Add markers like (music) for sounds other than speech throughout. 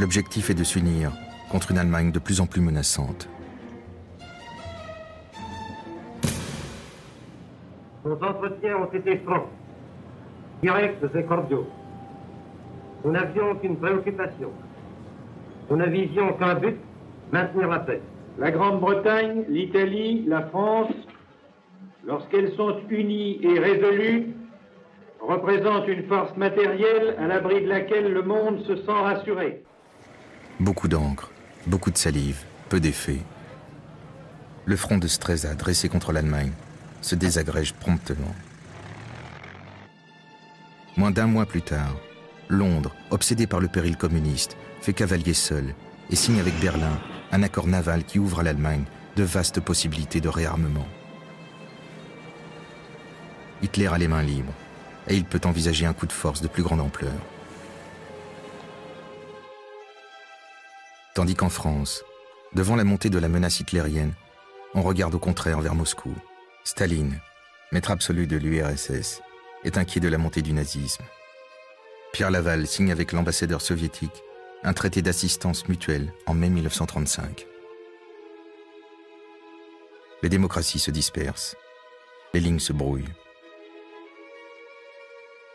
L'objectif est de s'unir contre une Allemagne de plus en plus menaçante. Nos entretiens ont été francs, directs et cordiaux. Nous n'avions qu'une préoccupation. Nous n'avisions qu'un but, maintenir la paix. La Grande-Bretagne, l'Italie, la France, lorsqu'elles sont unies et résolues, représentent une force matérielle à l'abri de laquelle le monde se sent rassuré. Beaucoup d'encre, beaucoup de salive, peu d'effet. Le front de Streza, dressé contre l'Allemagne, se désagrège promptement. Moins d'un mois plus tard, Londres, obsédé par le péril communiste, fait cavalier seul et signe avec Berlin un accord naval qui ouvre à l'Allemagne de vastes possibilités de réarmement. Hitler a les mains libres et il peut envisager un coup de force de plus grande ampleur. Tandis qu'en France, devant la montée de la menace hitlérienne, on regarde au contraire vers Moscou. Staline, maître absolu de l'URSS, est inquiet de la montée du nazisme. Pierre Laval signe avec l'ambassadeur soviétique un traité d'assistance mutuelle en mai 1935. Les démocraties se dispersent, les lignes se brouillent.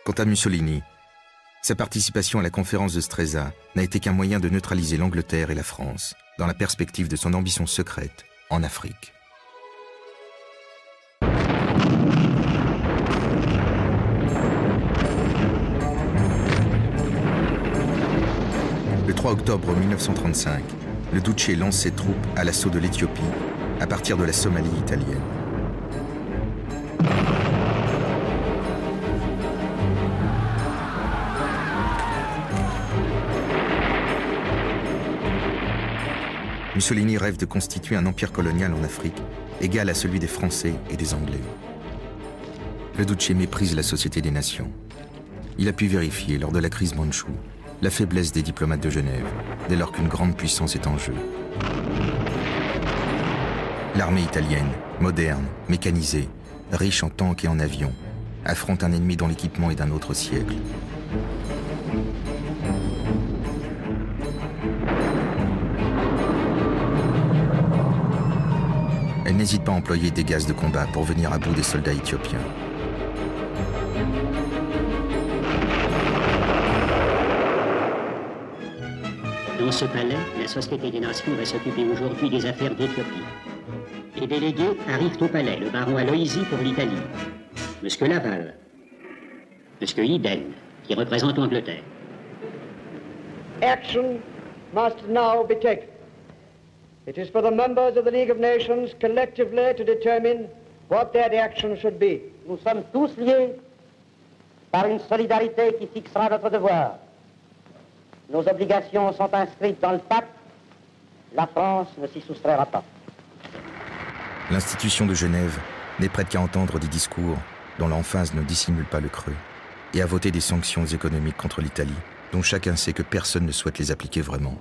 Quant à Mussolini, sa participation à la conférence de Stresa n'a été qu'un moyen de neutraliser l'Angleterre et la France dans la perspective de son ambition secrète en Afrique. Le 3 octobre 1935, le Duce lance ses troupes à l'assaut de l'Éthiopie à partir de la Somalie italienne. Mussolini rêve de constituer un empire colonial en Afrique, égal à celui des Français et des Anglais. Le Duce méprise la Société des Nations. Il a pu vérifier, lors de la crise manchoue, la faiblesse des diplomates de Genève, dès lors qu'une grande puissance est en jeu. L'armée italienne, moderne, mécanisée, riche en tanks et en avions, affronte un ennemi dont l'équipement est d'un autre siècle. N'hésite pas à employer des gaz de combat pour venir à bout des soldats éthiopiens. Dans ce palais, la Société des Nations va s'occuper aujourd'hui des affaires d'Éthiopie. Les délégués arrivent au palais, le baron Aloisi pour l'Italie, M. Laval, M. Iden, qui représente l'Angleterre. Action must now be taken. It is for the members of the League of Nations collectively to determine what that action should be. Nous sommes tous liés par une solidarité qui fixera notre devoir. Nos obligations sont inscrites dans le pacte. La France ne s'y soustraira pas. L'institution de Genève n'est prête qu'à entendre des discours dont l'emphase ne dissimule pas le creux et à voter des sanctions économiques contre l'Italie, dont chacun sait que personne ne souhaite les appliquer vraiment.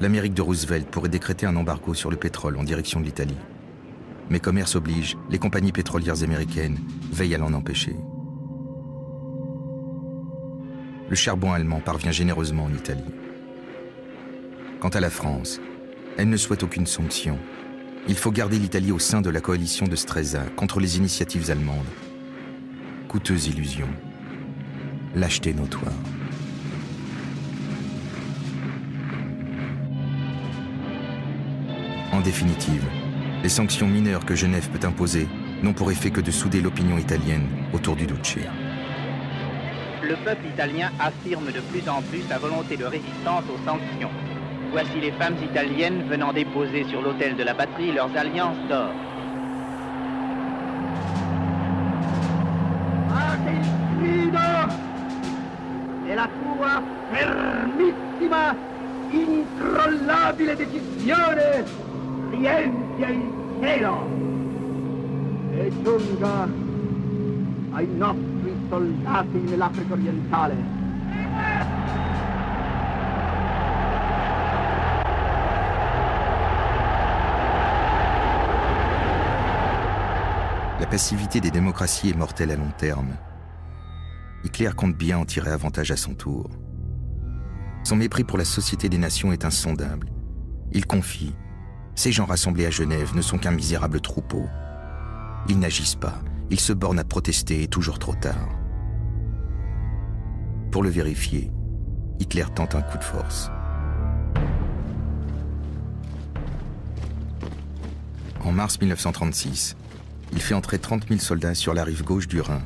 L'Amérique de Roosevelt pourrait décréter un embargo sur le pétrole en direction de l'Italie. Mais commerce oblige, les compagnies pétrolières américaines veillent à l'en empêcher. Le charbon allemand parvient généreusement en Italie. Quant à la France, elle ne souhaite aucune sanction. Il faut garder l'Italie au sein de la coalition de Stresa contre les initiatives allemandes. Coûteuse illusion. Lâcheté notoire. Définitive, les sanctions mineures que Genève peut imposer n'ont pour effet que de souder l'opinion italienne autour du Duce. Le peuple italien affirme de plus en plus sa volonté de résistance aux sanctions. Voici les femmes italiennes venant déposer sur l'autel de la patrie leurs alliances d'or. e la tua fermissima, incrollabile decisione riempia il cielo nostri soldati nell'Africa orientale. La passivité des démocraties est mortelle à long terme. Hitler compte bien en tirer avantage à son tour. Son mépris pour la Société des Nations est insondable. Il confie Ces gens rassemblés à Genève ne sont qu'un misérable troupeau. Ils n'agissent pas, ils se bornent à protester et toujours trop tard. Pour le vérifier, Hitler tente un coup de force. En mars 1936, il fait entrer 30 000 soldats sur la rive gauche du Rhin,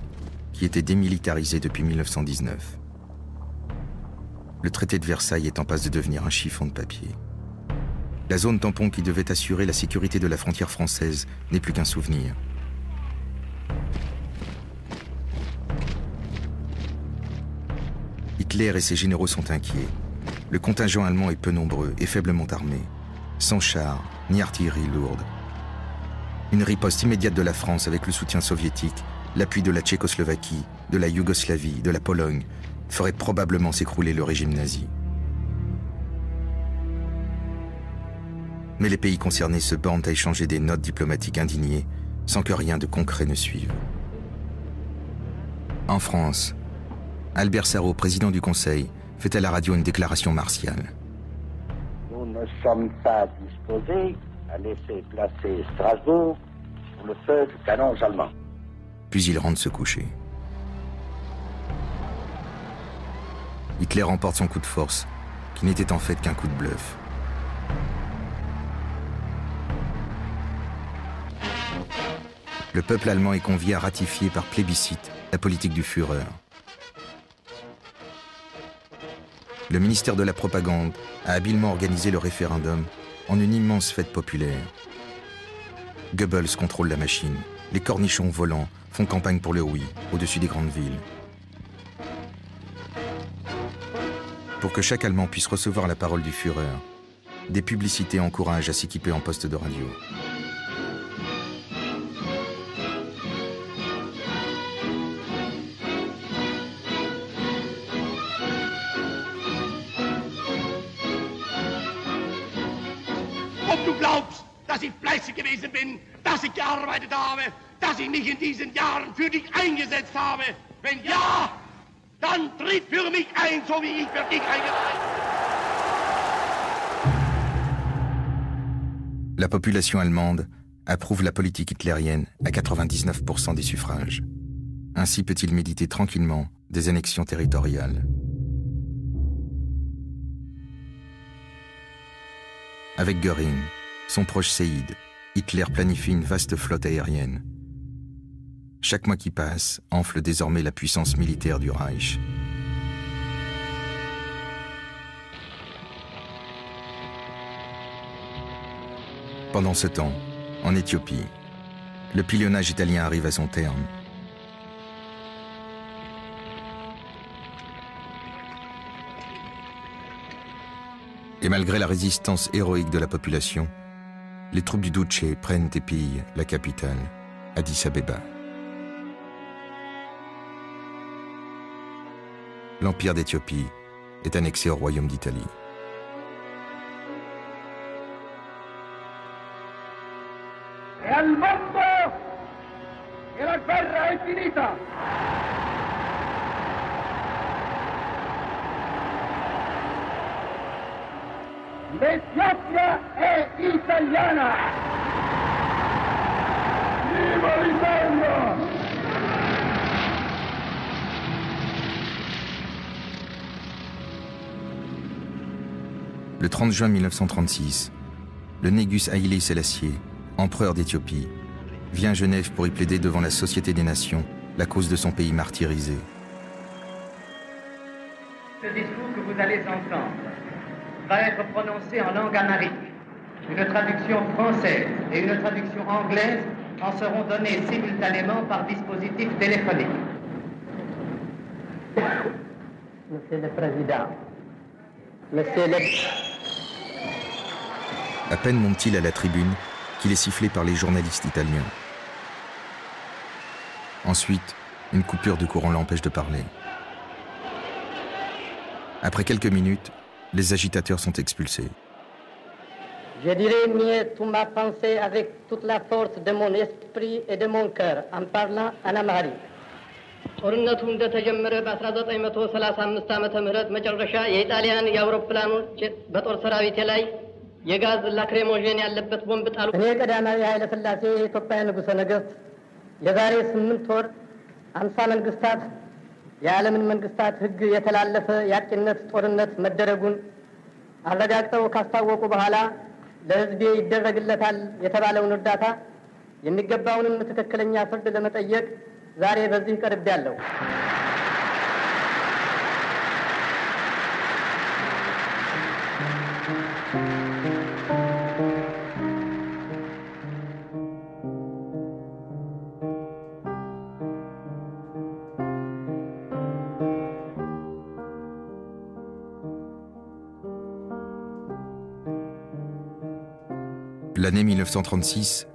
qui était démilitarisée depuis 1919. Le traité de Versailles est en passe de devenir un chiffon de papier. La zone tampon qui devait assurer la sécurité de la frontière française n'est plus qu'un souvenir. Hitler et ses généraux sont inquiets. Le contingent allemand est peu nombreux et faiblement armé, sans chars ni artillerie lourde. Une riposte immédiate de la France avec le soutien soviétique, l'appui de la Tchécoslovaquie, de la Yougoslavie, de la Pologne, ferait probablement s'écrouler le régime nazi. Mais les pays concernés se bornent à échanger des notes diplomatiques indignées sans que rien de concret ne suive. En France, Albert Sarrault, président du Conseil, fait à la radio une déclaration martiale. Nous ne sommes pas disposés à laisser placer Strasbourg sous le feu du canon allemand. Puis il rentre se coucher. Hitler remporte son coup de force, qui n'était en fait qu'un coup de bluff. Le peuple allemand est convié à ratifier par plébiscite la politique du Führer. Le ministère de la Propagande a habilement organisé le référendum en une immense fête populaire. Goebbels contrôle la machine. Les cornichons volants font campagne pour le oui au-dessus des grandes villes. Pour que chaque Allemand puisse recevoir la parole du Führer, des publicités encouragent à s'équiper en poste de radio. Gearbeitet habe, dass ich mich in diesen Jahren für dich eingesetzt habe? Wenn ja, dann tritt für mich ein, so wie ich für dich eingetreten La population allemande approuve la politique hitlérienne à 99% des suffrages. Ainsi peut-il méditer tranquillement des annexions territoriales. Avec Göring, son proche séide, Hitler planifie une vaste flotte aérienne. Chaque mois qui passe enfle désormais la puissance militaire du Reich. Pendant ce temps, en Éthiopie, le pilonnage italien arrive à son terme. Et malgré la résistance héroïque de la population, les troupes du Duce prennent et pillent la capitale, Addis Abeba. L'Empire d'Éthiopie est annexé au Royaume d'Italie. L'Etiopia è italiana! Viva l'Italia! Le 30 juin 1936, le Négus Haïlé Sélassié, empereur d'Éthiopie, vient à Genève pour y plaider devant la Société des Nations la cause de son pays martyrisé. Ce discours que vous allez entendre va être prononcé en langue amharique. Une traduction française et une traduction anglaise en seront données simultanément par dispositif téléphonique. Monsieur le Président, Monsieur le... À peine monte-t-il à la tribune qu'il est sifflé par les journalistes italiens. Ensuite, une coupure de courant l'empêche de parler. Après quelques minutes, les agitateurs sont expulsés. Je dirai mieux toute ma pensée avec toute la force de mon esprit et de mon cœur en parlant en amharique. ጦርነቱ እንደተጀመረ በ1935 ዓመተ ምህረት መጨረሻ የኢጣሊያን የአውሮፕላኖች በጦር ሰራዊቴ ላይ የጋዝ ላክሬሞዥን ያለበት ቦምብ ጣሉ። እኔ ቀዳማዊ ኃይለ ሥላሴ የኢትዮጵያ ንጉሠ ነገሥት የዛሬ ስምንት ወር አምሳ መንግስታት የዓለምን መንግስታት ሕግ የተላለፈ የአጥቂነት ጦርነት መደረጉን አረጋግጠው ካስታወቁ በኋላ ለሕዝቤ ይደረግለታል የተባለውን እርዳታ የሚገባውንም ትክክለኛ ፍርድ ለመጠየቅ ዛሬ በዚህ ቀርቤያለሁ። L'année 1936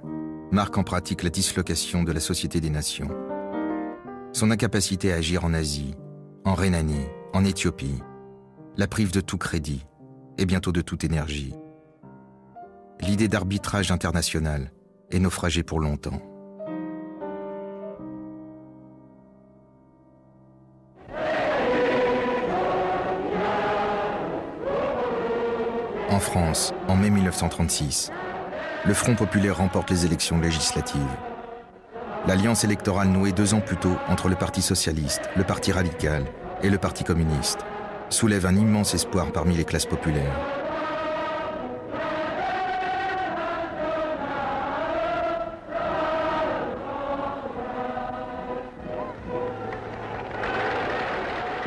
marque en pratique la dislocation de la Société des Nations. Son incapacité à agir en Asie, en Rhénanie, en Éthiopie, la prive de tout crédit et bientôt de toute énergie. L'idée d'arbitrage international est naufragée pour longtemps. En France, en mai 1936, le Front populaire remporte les élections législatives. L'alliance électorale nouée deux ans plus tôt entre le Parti socialiste, le Parti radical et le Parti communiste soulève un immense espoir parmi les classes populaires.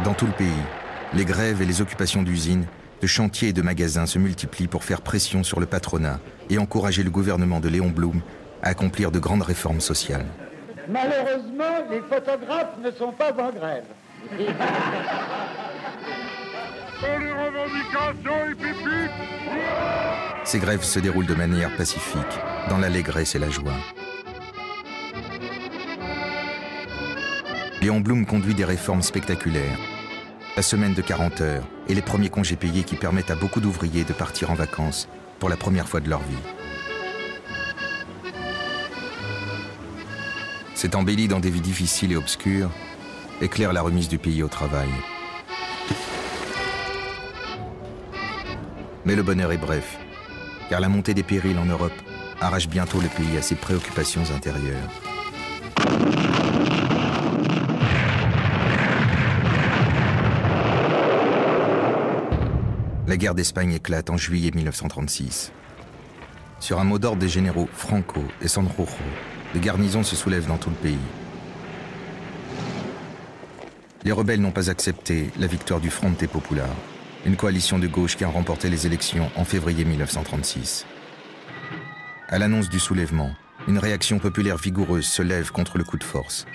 Dans tout le pays, les grèves et les occupations d'usines, de chantiers et de magasins se multiplient pour faire pression sur le patronat et encourager le gouvernement de Léon Blum à accomplir de grandes réformes sociales. Malheureusement, les photographes ne sont pas en grève. (laughs) Ces grèves se déroulent de manière pacifique, dans l'allégresse et la joie. Léon Blum conduit des réformes spectaculaires. La semaine de 40 heures et les premiers congés payés qui permettent à beaucoup d'ouvriers de partir en vacances pour la première fois de leur vie. C'est embelli dans des vies difficiles et obscures, éclaire la remise du pays au travail. Mais le bonheur est bref, car la montée des périls en Europe arrache bientôt le pays à ses préoccupations intérieures. La guerre d'Espagne éclate en juillet 1936. Sur un mot d'ordre des généraux Franco et Sanjurjo, les garnisons se soulèvent dans tout le pays. Les rebelles n'ont pas accepté la victoire du Fronte Popular, une coalition de gauche qui a remporté les élections en février 1936. À l'annonce du soulèvement, une réaction populaire vigoureuse se lève contre le coup de force.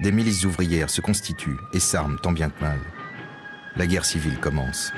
Des milices ouvrières se constituent et s'arment tant bien que mal. La guerre civile commence.